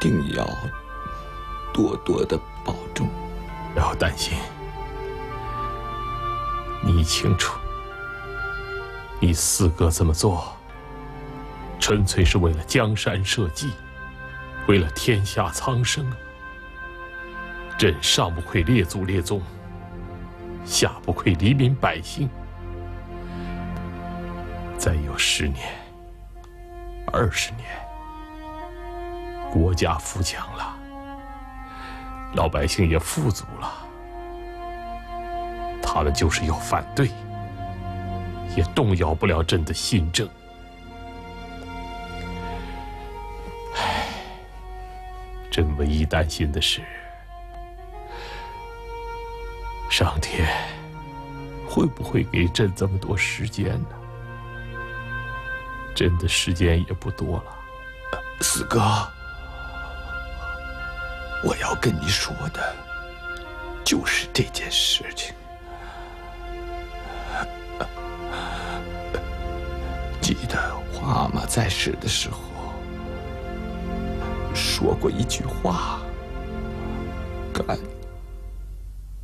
定要多多的保重。不要担心，你清楚，你四哥这么做，纯粹是为了江山社稷，为了天下苍生。朕上不愧列祖列宗，下不愧黎民百姓。再有十年、二十年，国家富强了。老百姓也富足了，他们就是要反对，也动摇不了朕的新政。唉，朕唯一担心的是，上天会不会给朕这么多时间呢？朕的时间也不多了，四哥。我要跟你说的，就是这件事情。记得皇阿玛在世的时候说过一句话：“干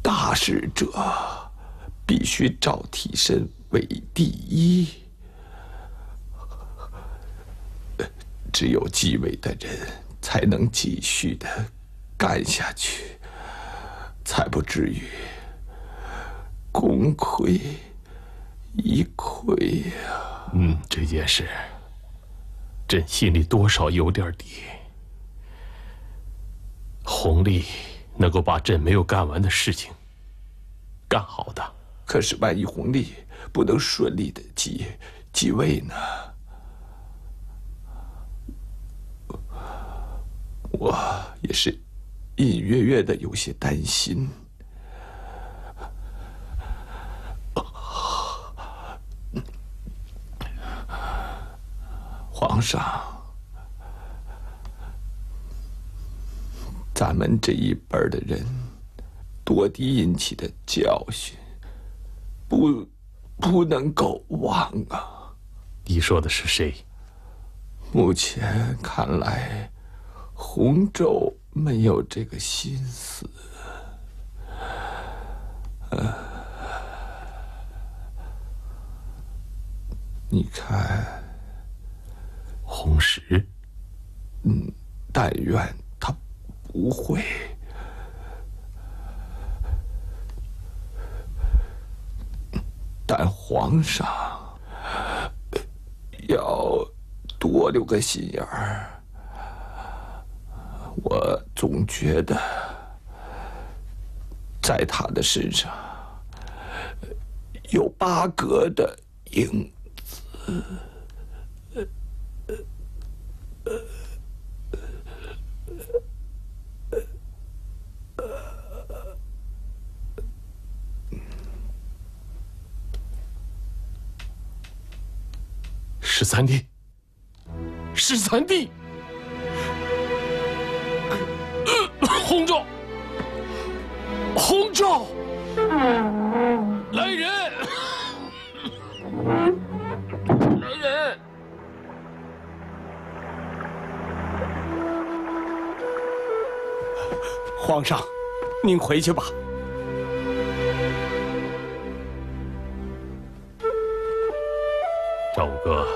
大事者，必须照替身为第一。只有继位的人，才能继续的。”干下去，才不至于功亏一篑呀。嗯，这件事，朕心里多少有点底。弘历能够把朕没有干完的事情干好的，可是万一弘历不能顺利的继继位呢？我也是。隐约约的有些担心，皇上，咱们这一辈的人夺嫡引起的教训，不不能够忘啊！你说的是谁？目前看来，洪州。没有这个心思，呃，你看，红石，嗯，但愿他不会，但皇上要多留个心眼儿。我总觉得，在他的身上有八哥的影子。十三弟，十三弟。来人！来人！皇上，您回去吧。赵五哥，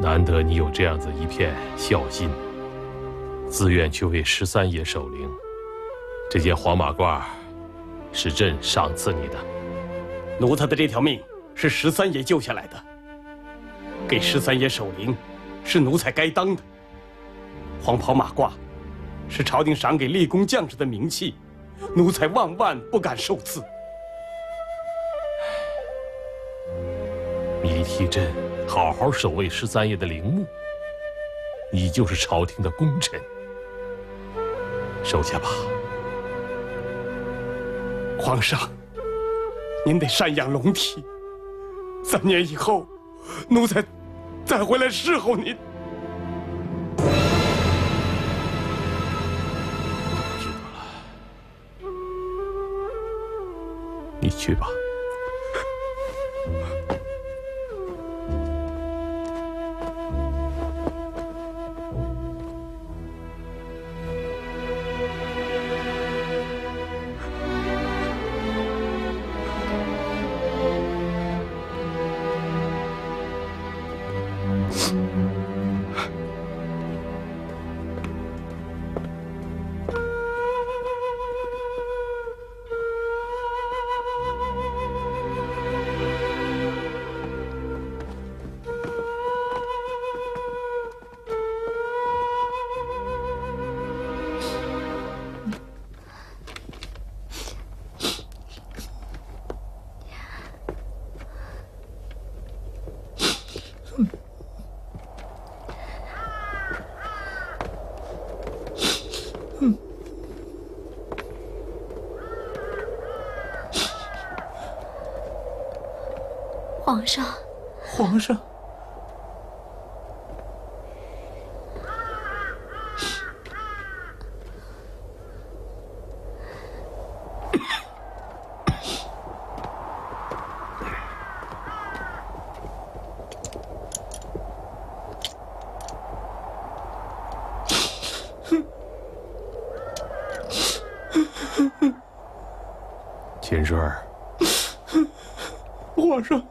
难得你有这样子一片孝心。自愿去为十三爷守灵，这件黄马褂是朕赏赐你的。奴才的这条命是十三爷救下来的，给十三爷守灵是奴才该当的。黄袍马褂是朝廷赏给立功将士的名器，奴才万万不敢受赐。你替朕好好守卫十三爷的陵墓，你就是朝廷的功臣。收下吧，皇上，您得赡养龙体。三年以后，奴才再回来侍候您。知道了，你去吧。皇上，皇上。秦顺儿，皇上，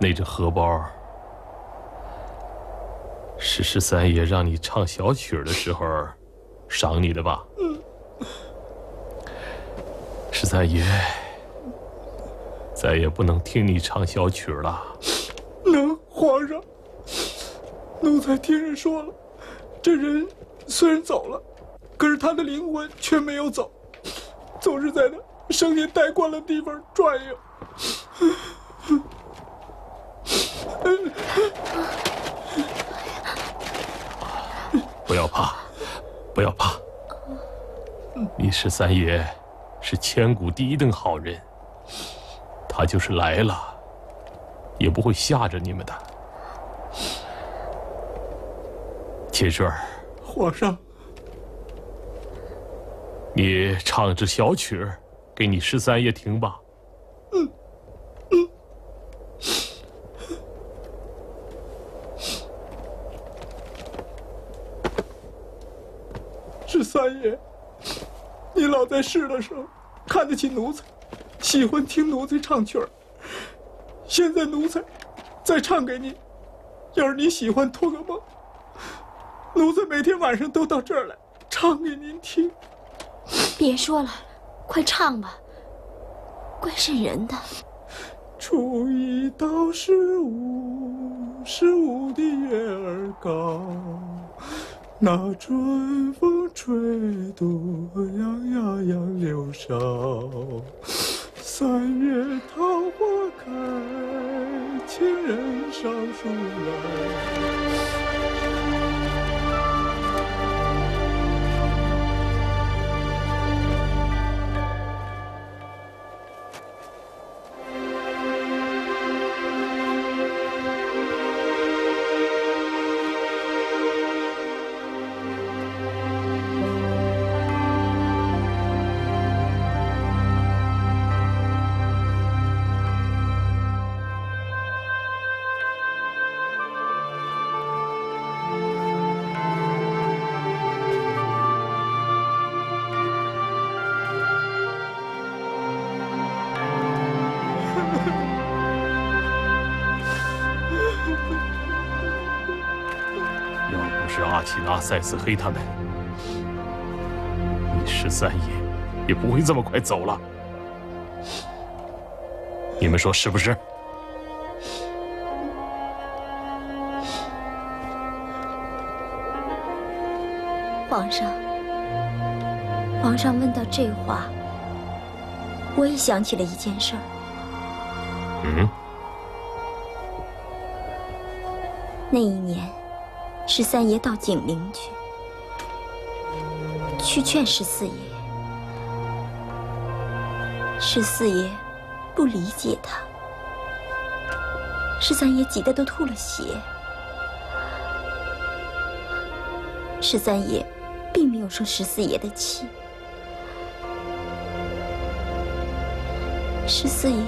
那只荷包十三爷让你唱小曲儿的时候赏你的吧？十三爷再也不能听你唱小曲儿了。能，皇上。奴才听人说了，这人虽然走了，可是他的灵魂却没有走，总是在那生前待惯了地方转悠。不要怕，不要怕。你十三爷是千古第一等好人，他就是来了，也不会吓着你们的。秦顺儿，皇上，你唱支小曲儿给你十三爷听吧。十三爷，你老在世的时候看得起奴才，喜欢听奴才唱曲儿。现在奴才再唱给你，要是你喜欢托个梦，奴才每天晚上都到这儿来唱给您听。别说了，快唱吧，怪瘆人的。初一到十五，十五的月儿高，那春风吹得洋洋杨柳梢。三月桃花开，情人上树来。不是阿奇拿塞斯黑他们，你十三爷也不会这么快走了。你们说是不是？皇上，皇上问到这话，我也想起了一件事儿。嗯，那一年，十三爷到景陵去，去劝十四爷。十四爷不理解他，十三爷急得都吐了血。十三爷并没有生十四爷的气。十四爷。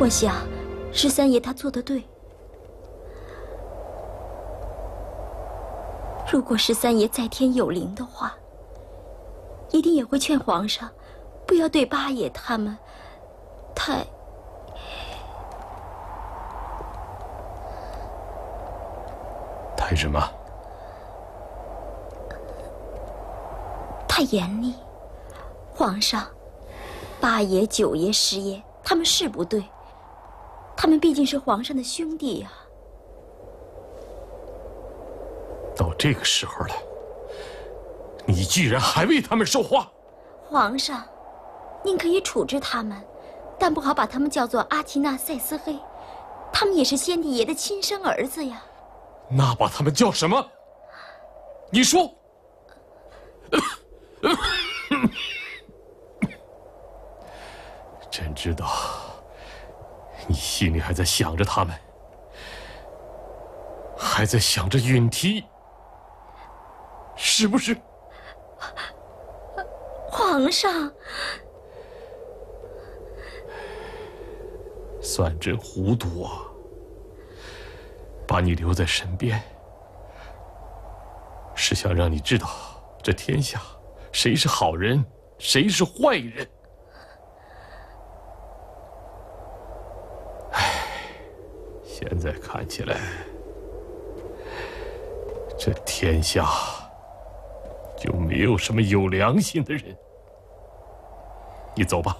我想，十三爷他做的对。如果十三爷在天有灵的话，一定也会劝皇上，不要对八爷他们太太什么？太严厉。皇上，八爷、九爷、十爷他们是不对。他们毕竟是皇上的兄弟呀、到这个时候了，你居然还为他们说话？皇上，您可以处置他们，但不好把他们叫做阿奇纳塞斯黑，他们也是先帝爷的亲生儿子呀。那把他们叫什么？你说。朕知道，你心里还在想着他们，还在想着允提，是不是？皇上，算朕糊涂啊！把你留在身边，是想让你知道，这天下谁是好人，谁是坏人。现现在看起来，这天下就没有什么有良心的人。你走吧，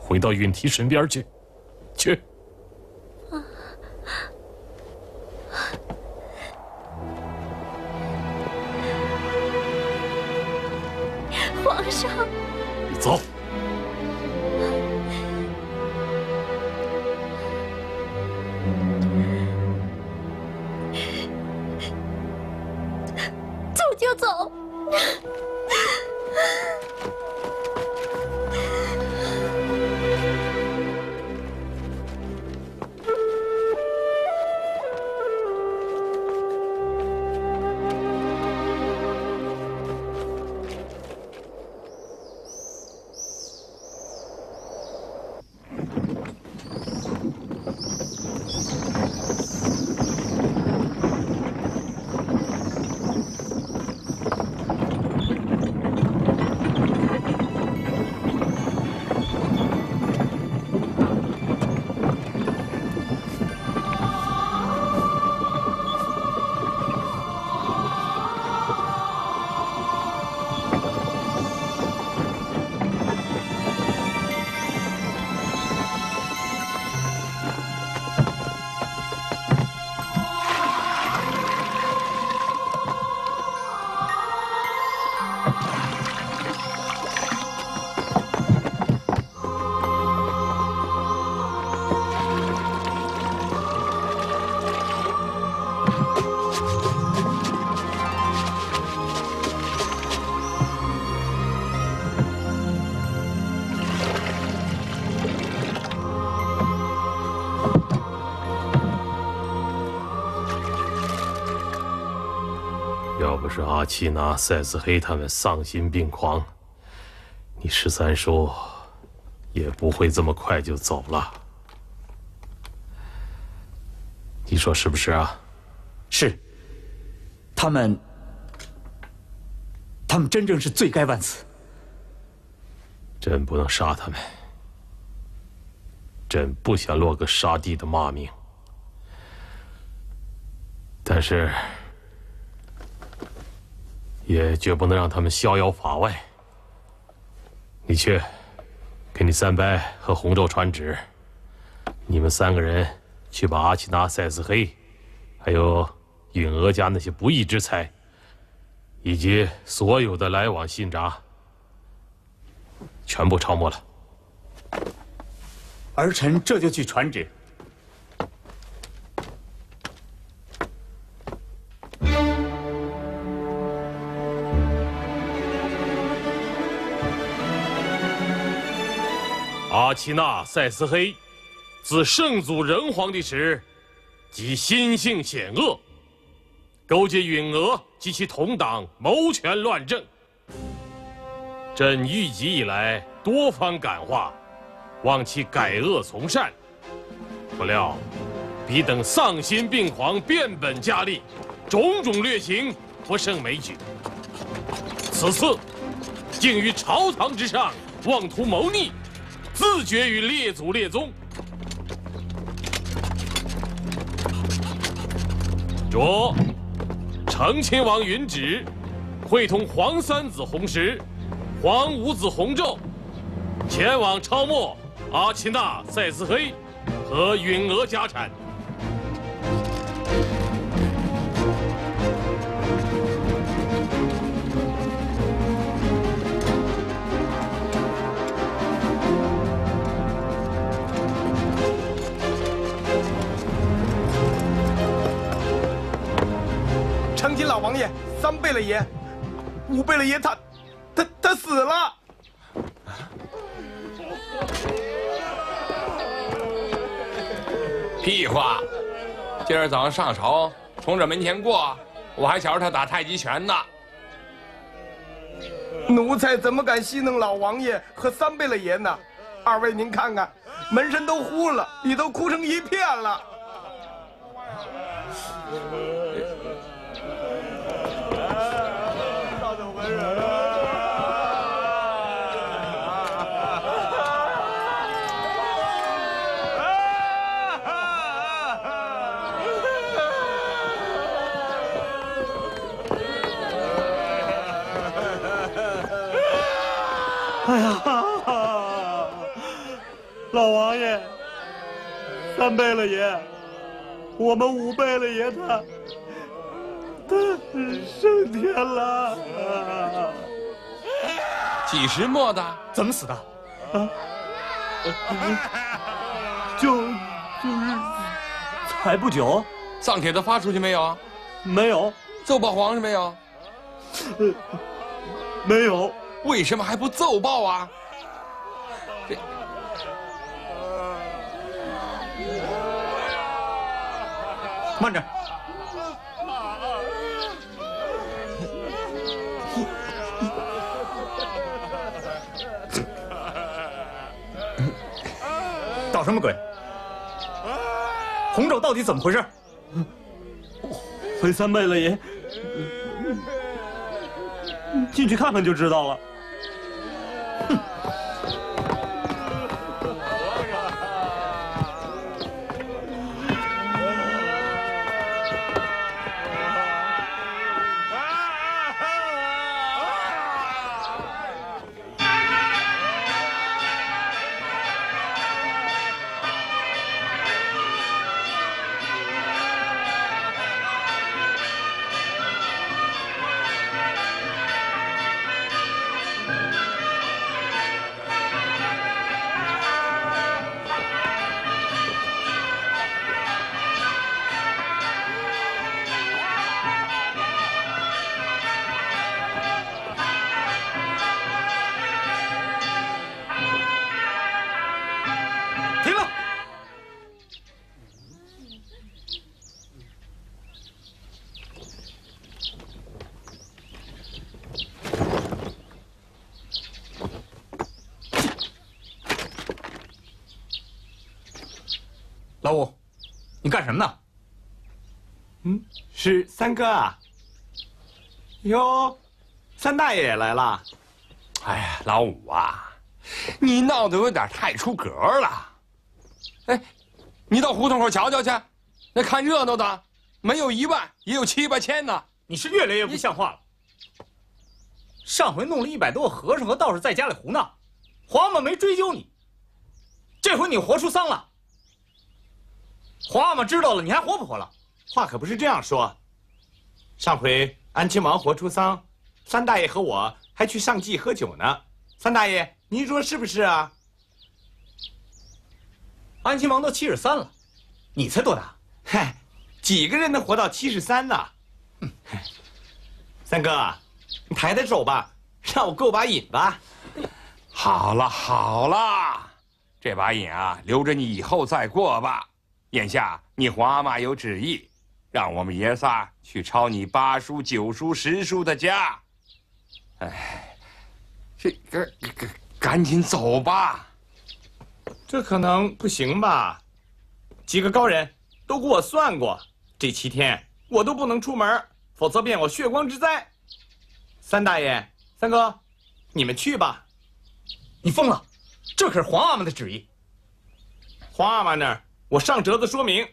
回到允梯身边去，去。是阿奇娜、塞斯黑他们丧心病狂，你十三叔也不会这么快就走了。你说是不是啊？是。他们，他们真正是罪该万死。朕不能杀他们，朕不想落个杀弟的骂名，但是。也绝不能让他们逍遥法外。你去，给你三伯和洪州传旨，你们三个人去把阿奇纳、塞斯黑，还有允娥家那些不义之财，以及所有的来往信札，全部抄没了。儿臣这就去传旨。阿奇纳塞斯黑，自圣祖仁皇帝时，即心性险恶，勾结允娥及其同党谋权乱政。朕御疾以来多方感化，望其改恶从善。不料，彼等丧心病狂，变本加厉，种种劣行不胜枚举。此次，竟于朝堂之上妄图谋逆。自绝于列祖列宗。着，成亲王允旨，会同皇三子弘时、皇五子弘昼，前往抄没阿奇纳、塞斯黑和允额家产。贝勒爷，五贝勒爷他，他他死了。屁话！今儿早上上朝，从这门前过，我还瞧着他打太极拳呢。奴才怎么敢戏弄老王爷和三贝勒爷呢？二位您看看，门神都呼了，里头哭成一片了。三贝勒爷，我们五贝勒爷他他升天了。几时没的？怎么死的？啊，就就是才不久，丧帖子发出去没有？没有，奏报皇上没有？没有。为什么还不奏报啊？慢着！搞什么鬼？红肘到底怎么回事？回三贝勒爷，进去看看就知道了。干什么呢？嗯，是三哥啊。哟，三大爷也来了。哎呀，老五啊，你闹得有点太出格了。哎，你到胡同口瞧瞧去，那看热闹的，没有一万也有七八千呢。你是越来越不像话了。上回弄了一百多个和尚和道士在家里胡闹，皇阿玛没追究你。这回你活出丧了，皇阿玛知道了，你还活不活了？话可不是这样说。上回安亲王活出丧，三大爷和我还去上祭喝酒呢。三大爷，您说是不是啊？安亲王都七十三了，你才多大？嗨，几个人能活到七十三呢？三哥，你抬抬手吧，让我过把瘾吧。好了好了，这把瘾啊，留着你以后再过吧。眼下你皇阿玛有旨意，让我们爷仨去抄你八叔、九叔、十叔的家。哎，这个赶赶紧走吧。这可能不行吧？几个高人都给我算过，这七天我都不能出门，否则便我血光之灾。三大爷、三哥，你们去吧。你疯了！这可是皇阿玛的旨意。皇阿玛那儿，我上折子说明。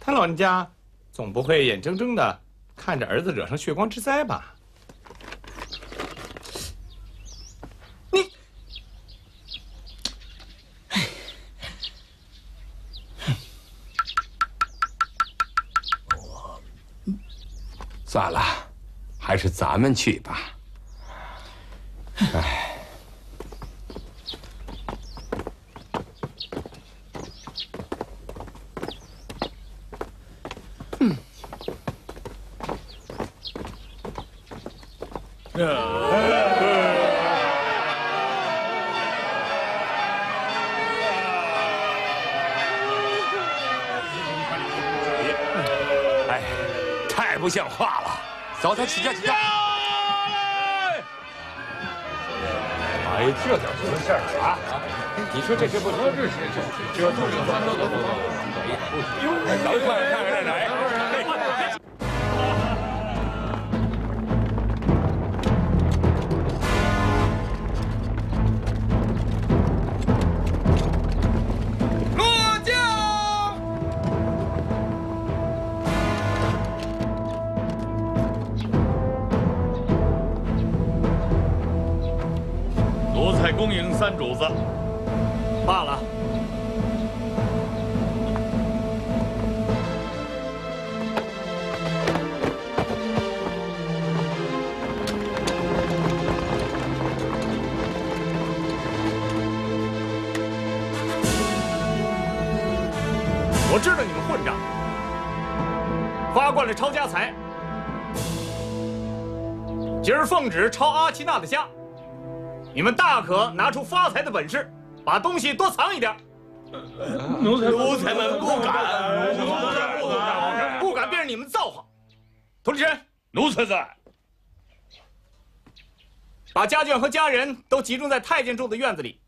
他老人家总不会眼睁睁的看着儿子惹上血光之灾吧？你，算了，还是咱们去吧。奴才恭迎三主子。罢了，我知道你们混账，花惯了抄家财，今儿奉旨抄阿奇娜的家，你们大可拿出发财的本事，把东西多藏一点。奴才奴才们不敢，奴才不敢便是你们造化。佟立臣，奴才在。把家眷和家人都集中在太监住的院子里，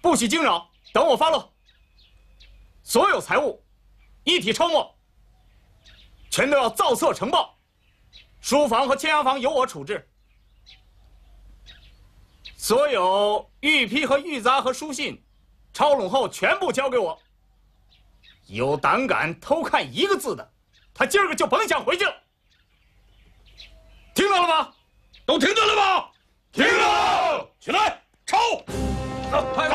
不许惊扰，等我发落。所有财物一体抄没，全都要造册呈报。书房和签押房由我处置。所有玉批和玉札和书信，抄拢后全部交给我。有胆敢偷看一个字的，他今儿个就甭想回去了。听到了吗？都听到了吗？听到！起来，抄！走，快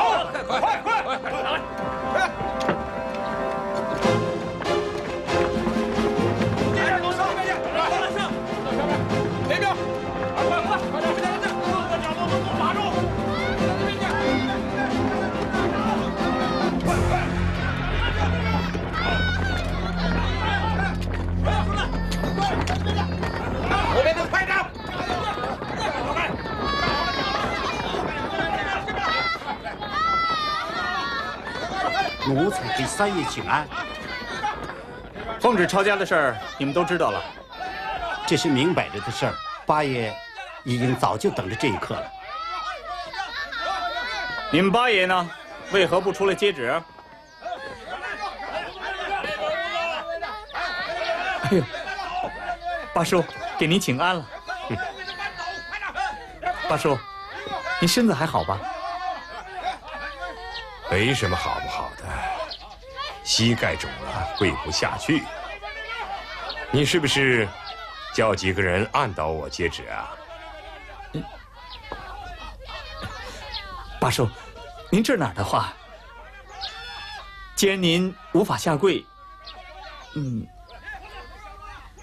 三爷请安，奉旨抄家的事儿，你们都知道了。这是明摆着的事儿。八爷已经早就等着这一刻了。你们八爷呢？为何不出来接旨？哎呦，八叔，给您请安了。八叔，您身子还好吧？没什么好不好的，膝盖肿了，跪不下去。你是不是叫几个人按倒我接旨啊？八叔，您这哪儿的话？既然您无法下跪，嗯，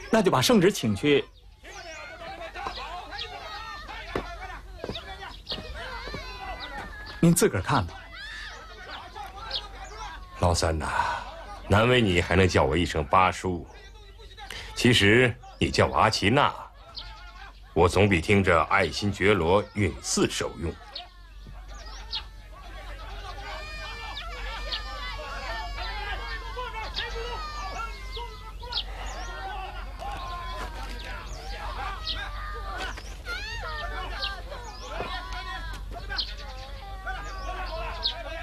那就把圣旨请去。您自个儿看吧。老三呐，难为你还能叫我一声八叔。其实你叫我阿奇娜，我总比听着爱新觉罗允祀受用。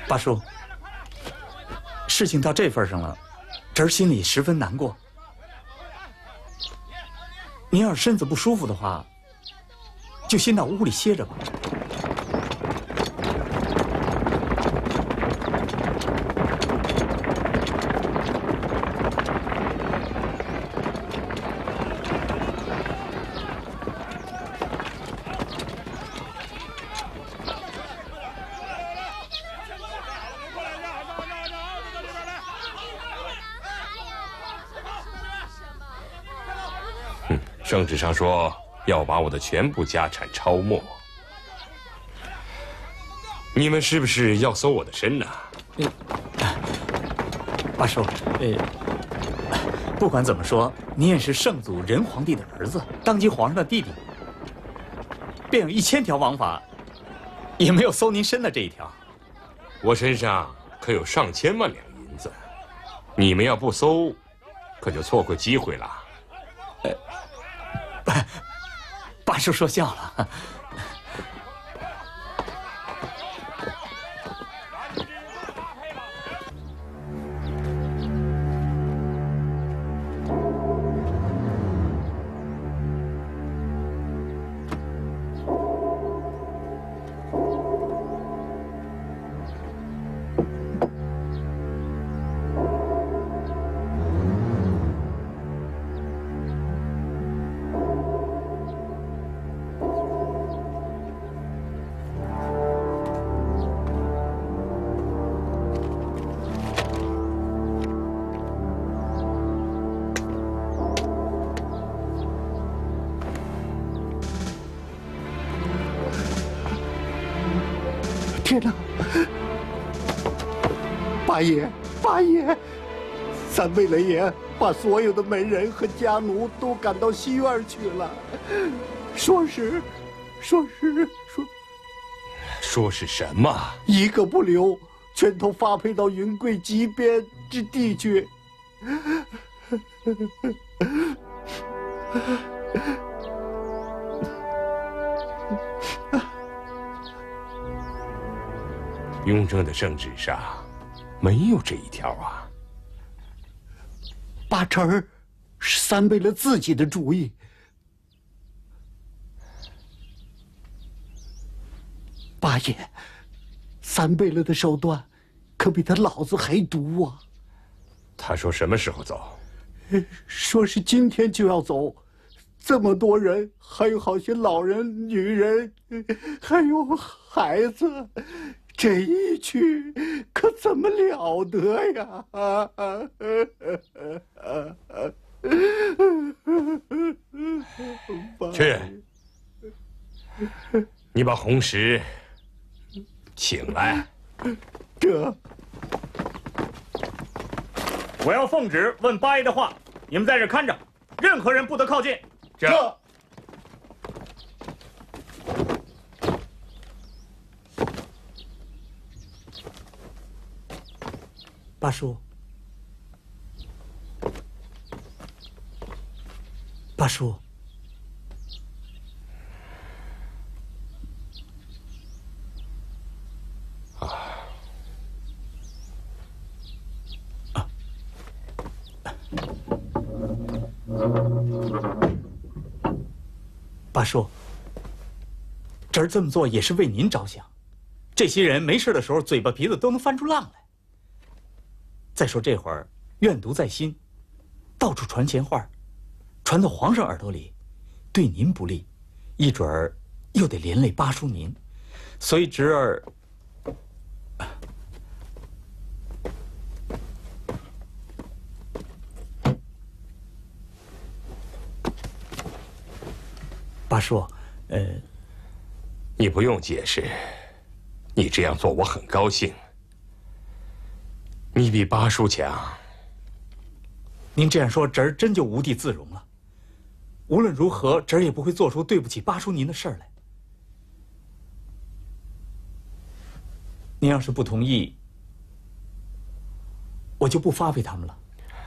八叔，事情到这份上了，侄儿心里十分难过。您要是身子不舒服的话，就先到屋里歇着吧。圣旨上说要把我的全部家产抄没，你们是不是要搜我的身呢？八叔，呃，不管怎么说，您也是圣祖仁皇帝的儿子，当今皇上的弟弟。便有一千条王法，也没有搜您身的这一条。我身上可有上千万两银子，你们要不搜，可就错过机会了。八叔说笑了。天哪！八爷，八爷，三位雷爷把所有的门人和家奴都赶到西院去了，说是，说是说，说是什么？一个不留，全都发配到云贵极边之地去。雍正的圣旨上没有这一条啊！八成儿是三贝勒自己的主意。八爷，三贝勒的手段可比他老子还毒啊！他说什么时候走？说是今天就要走。这么多人，还有好些老人、女人，还有孩子。这一去可怎么了得呀！去，你把红石请来。这，我要奉旨问八爷的话，你们在这看着，任何人不得靠近。这。八叔，八叔，啊啊！八叔，侄儿这么做也是为您着想。这些人没事的时候，嘴巴鼻子都能翻出浪来。再说这会儿怨毒在心，到处传闲话，传到皇上耳朵里，对您不利，一准儿又得连累八叔您，所以侄儿，八叔，呃，你不用解释，你这样做我很高兴。你比八叔强。您这样说，侄儿真就无地自容了。无论如何，侄儿也不会做出对不起八叔您的事儿来。您要是不同意，我就不发配他们了。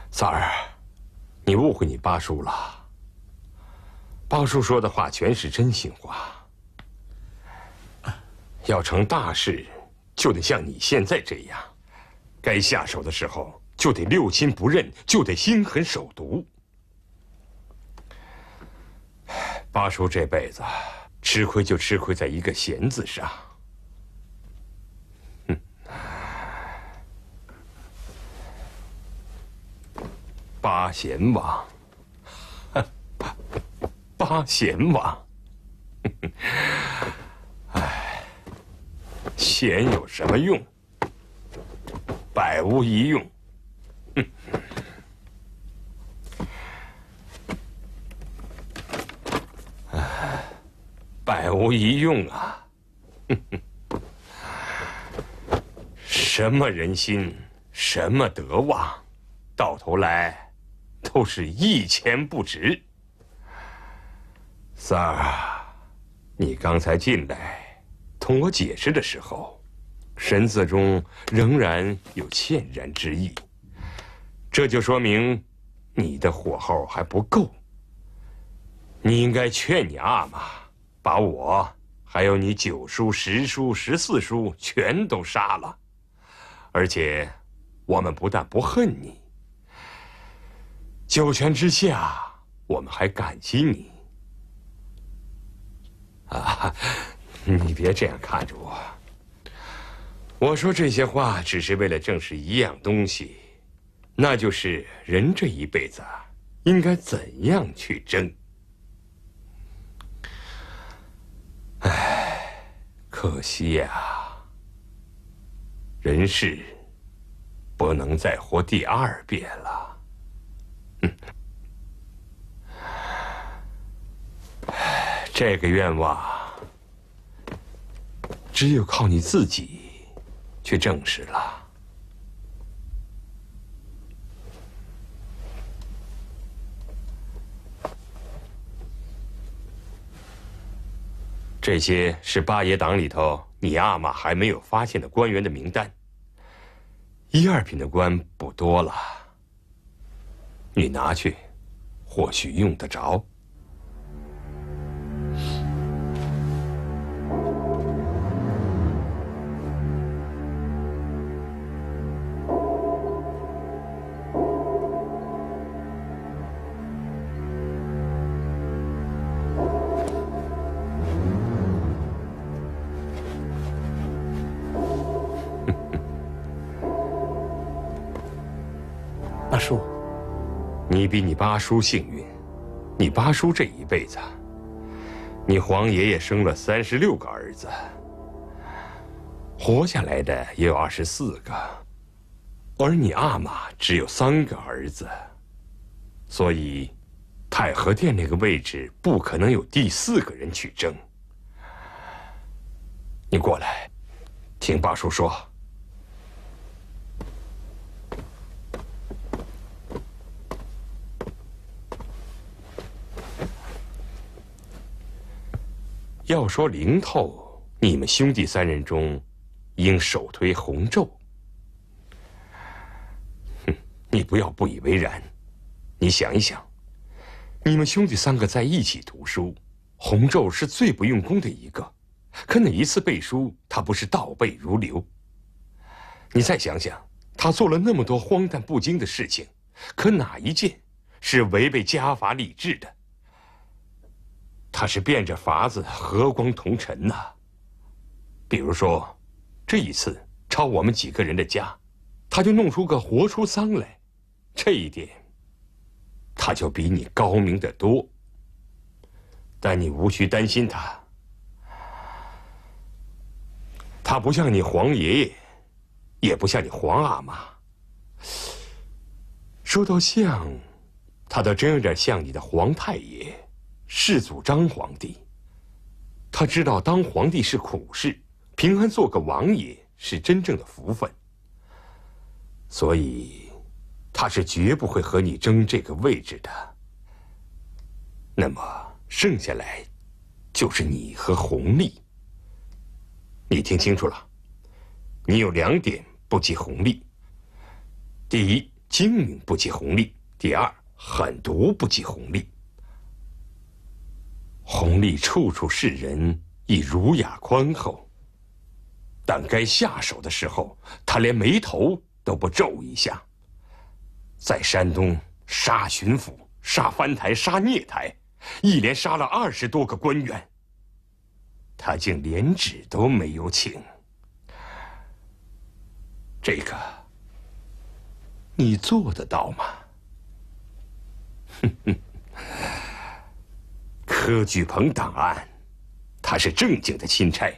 三儿，你误会你八叔了。八叔说的话全是真心话。要成大事，就得像你现在这样。该下手的时候就得六亲不认，就得心狠手毒。八叔这辈子吃亏就吃亏在一个“闲”字上。八贤王，八贤王，哎，贤有什么用？百无一用，哼！百无一用啊！哼哼，什么人心，什么德望，到头来都是一钱不值。三儿，你刚才进来，同我解释的时候，神色中仍然有歉然之意，这就说明你的火候还不够。你应该劝你阿玛，把我还有你九叔、十叔、十四叔全都杀了，而且我们不但不恨你，九泉之下，我们还感激你。啊，你别这样看着我。我说这些话只是为了证实一样东西，那就是人这一辈子应该怎样去争。唉，可惜呀，人世不能再活第二遍了。这个愿望，只有靠你自己去证实了。这些是八爷党里头你阿玛还没有发现的官员的名单。一二品的官不多了，你拿去，或许用得着。八叔幸运，你八叔这一辈子，你皇爷爷生了三十六个儿子，活下来的也有二十四个，而你阿玛只有三个儿子，所以太和殿那个位置不可能有第四个人去争。你过来，听八叔说。要说灵透，你们兄弟三人中，应首推洪昼。哼，你不要不以为然。你想一想，你们兄弟三个在一起读书，洪昼是最不用功的一个，可哪一次背书，他不是倒背如流？你再想想，他做了那么多荒诞不经的事情，可哪一件是违背家法礼制的？他是变着法子和光同尘呐。比如说，这一次抄我们几个人的家，他就弄出个活出丧来，这一点，他就比你高明得多。但你无需担心他，他不像你皇爷爷，也不像你皇阿玛。说到像，他倒真有点像你的皇太爷。世祖张皇帝，他知道当皇帝是苦事，平安做个王爷是真正的福分，所以他是绝不会和你争这个位置的。那么剩下来，就是你和弘历。你听清楚了，你有两点不及弘历：第一，精明不及弘历；第二，狠毒不及弘历。弘历处处是人，亦儒雅宽厚。但该下手的时候，他连眉头都不皱一下。在山东杀巡抚、杀藩台、杀聂台，一连杀了二十多个官员。他竟连旨都没有请。这个，你做得到吗？哼哼。柯举鹏档案，他是正经的钦差，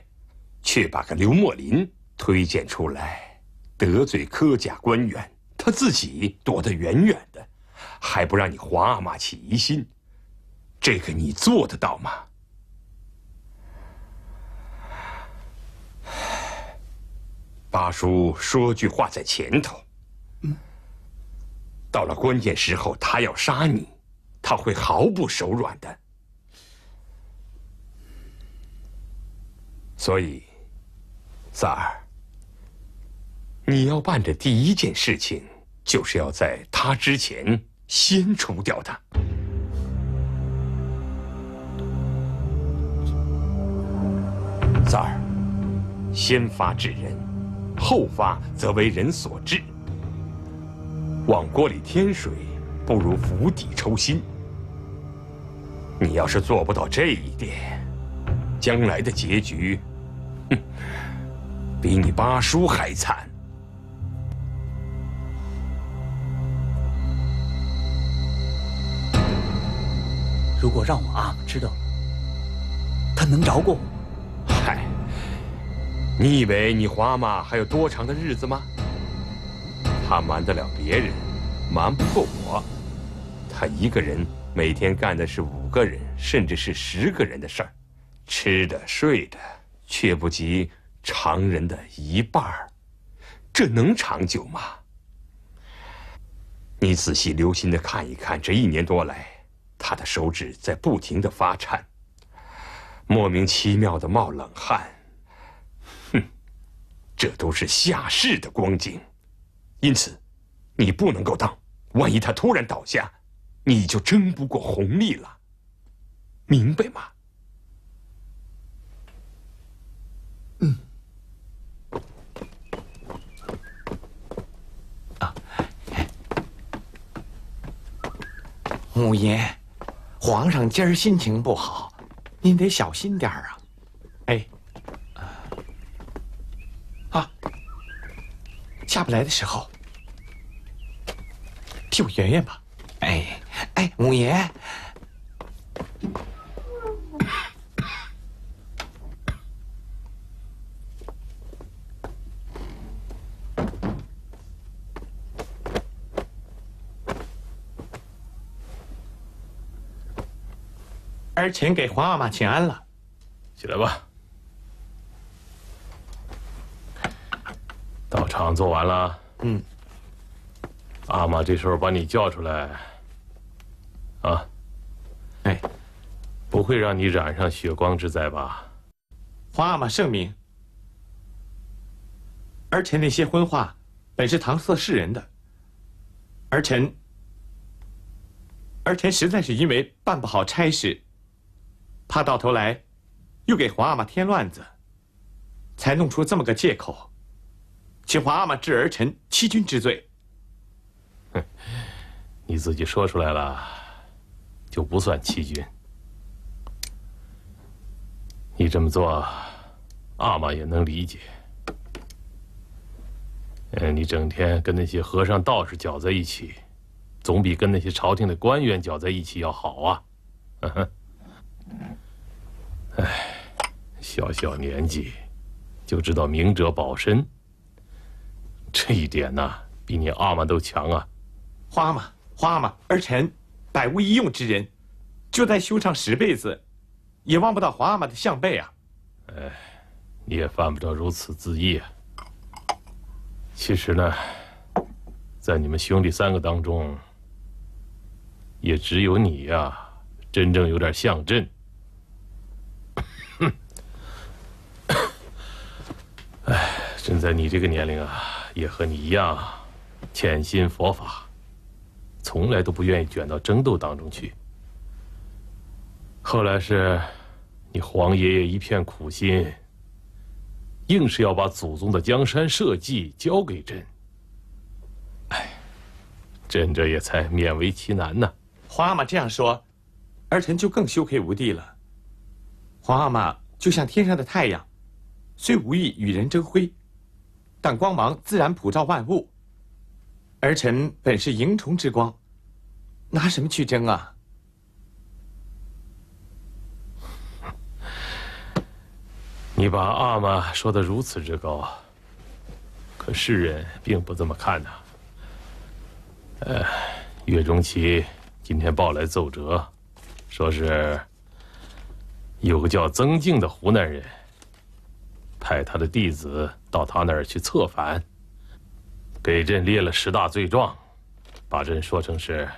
却把个刘墨林推荐出来，得罪柯家官员，他自己躲得远远的，还不让你皇阿玛起疑心，这个你做得到吗？八叔说句话在前头，到了关键时候，他要杀你，他会毫不手软的。所以，三儿，你要办的第一件事情，就是要在他之前先除掉他。三儿，先发制人，后发则为人所制。往锅里添水，不如釜底抽薪。你要是做不到这一点，将来的结局，哼，比你八叔还惨。如果让我阿玛知道了，他能饶过我？嗨，你以为你皇阿玛还有多长的日子吗？他瞒得了别人，瞒不过我。他一个人每天干的是五个人，甚至是十个人的事儿，吃的睡的却不及常人的一半儿，这能长久吗？你仔细留心的看一看，这一年多来，他的手指在不停的发颤，莫名其妙的冒冷汗。哼，这都是下世的光景。因此，你不能够当。万一他突然倒下，你就争不过红利了。明白吗？五爷，皇上今儿心情不好，您得小心点儿啊。哎，啊，下不来的时候。替我圆圆吧，哎哎，五爷。儿臣给皇阿玛请安了，起来吧。道场做完了，嗯。阿玛这时候把你叫出来，啊，哎，不会让你染上血光之灾吧？皇阿玛圣明，儿臣那些荤话本是搪塞世人的，儿臣，儿臣实在是因为办不好差事，怕到头来又给皇阿玛添乱子，才弄出这么个借口，请皇阿玛治儿臣欺君之罪。哼，你自己说出来了，就不算欺君。你这么做，阿玛也能理解。嗯，你整天跟那些和尚道士搅在一起，总比跟那些朝廷的官员搅在一起要好啊。嗯哼。哎，小小年纪就知道明哲保身，这一点呢，比你阿玛都强啊。皇阿玛，皇阿玛，儿臣百无一用之人，就在修上十辈子，也望不到皇阿玛的相背啊！哎，你也犯不着如此自意啊。其实呢，在你们兄弟三个当中，也只有你呀，真正有点像朕。哼，朕在你这个年龄啊，也和你一样，潜心佛法。从来都不愿意卷到争斗当中去。后来是，你皇爷爷一片苦心，硬是要把祖宗的江山社稷交给朕。哎，朕这也才勉为其难呢。皇阿玛这样说，儿臣就更羞愧无地了。皇阿玛就像天上的太阳，虽无意与人争辉，但光芒自然普照万物。儿臣本是萤虫之光，拿什么去争啊？你把阿玛说的如此之高，可世人并不这么看呐。呃，岳钟琪今天报来奏折，说是有个叫曾静的湖南人，派他的弟子到他那儿去策反。给朕列了十大罪状，把朕说成是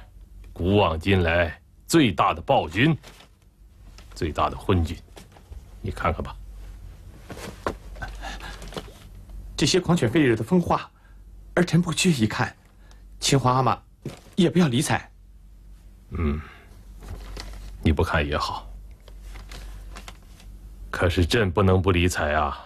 古往今来最大的暴君、最大的昏君，你看看吧。这些狂犬吠日的疯话，儿臣不缺一看，秦皇阿玛也不要理睬。嗯，你不看也好。可是朕不能不理睬啊。